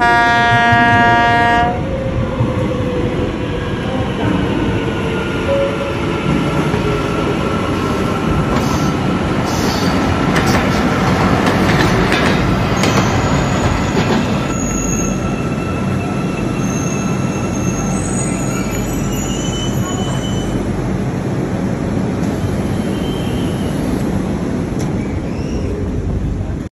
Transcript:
ครับ